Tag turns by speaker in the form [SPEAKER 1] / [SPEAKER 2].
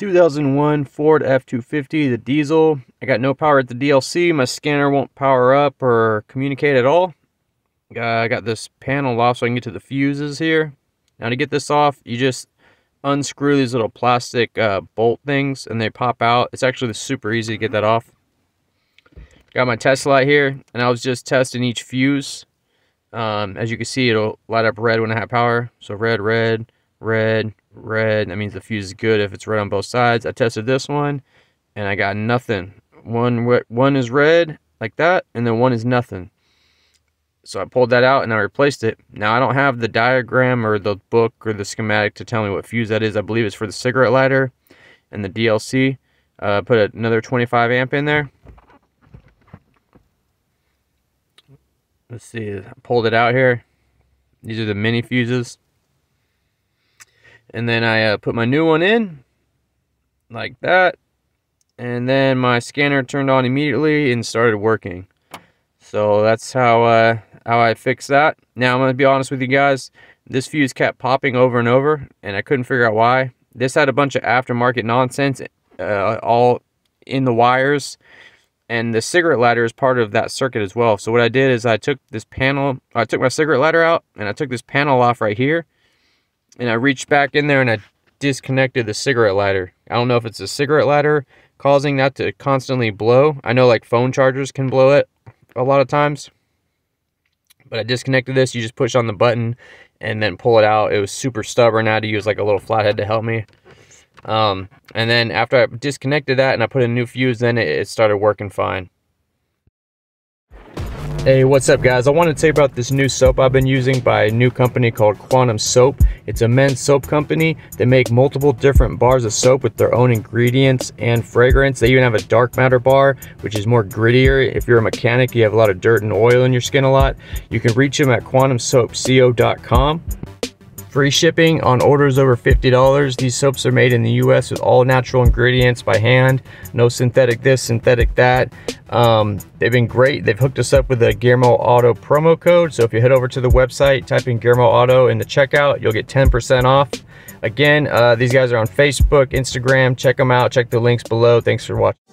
[SPEAKER 1] 2001 Ford F-250, the diesel. I got no power at the DLC. My scanner won't power up or communicate at all. Uh, I got this panel off so I can get to the fuses here. Now to get this off, you just unscrew these little plastic uh, bolt things and they pop out. It's actually super easy to get that off. Got my test light here and I was just testing each fuse. Um, as you can see, it'll light up red when I have power. So red, red, red, red. That means the fuse is good if it's red on both sides. I tested this one and I got nothing. One, one is red like that and then one is nothing. So I pulled that out and I replaced it. Now I don't have the diagram or the book or the schematic to tell me what fuse that is. I believe it's for the cigarette lighter and the DLC. Uh, put another 25 amp in there. Let's see, I pulled it out here. These are the mini fuses. And then I uh, put my new one in, like that. And then my scanner turned on immediately and started working. So that's how uh, how I fixed that. Now I'm going to be honest with you guys. This fuse kept popping over and over and I couldn't figure out why. This had a bunch of aftermarket nonsense uh, all in the wires and the cigarette lighter is part of that circuit as well. So what I did is I took this panel, I took my cigarette lighter out and I took this panel off right here and I reached back in there and I disconnected the cigarette lighter. I don't know if it's a cigarette lighter causing that to constantly blow. I know like phone chargers can blow it a lot of times. But I disconnected this. You just push on the button and then pull it out. It was super stubborn. I had to use like a little flathead to help me. Um, and then after I disconnected that and I put in a new fuse, then it, it started working fine. Hey, what's up guys? I want to tell you about this new soap I've been using by a new company called Quantum Soap. It's a men's soap company. They make multiple different bars of soap with their own ingredients and fragrance. They even have a dark matter bar, which is more grittier. If you're a mechanic, you have a lot of dirt and oil in your skin a lot. You can reach them at quantumsoapco.com. Free shipping on orders over $50. These soaps are made in the US with all natural ingredients by hand. No synthetic this, synthetic that. Um, they've been great. They've hooked us up with a Gearmo Auto promo code. So if you head over to the website, type in Gearmo Auto in the checkout, you'll get 10% off. Again, uh, these guys are on Facebook, Instagram. Check them out. Check the links below. Thanks for watching.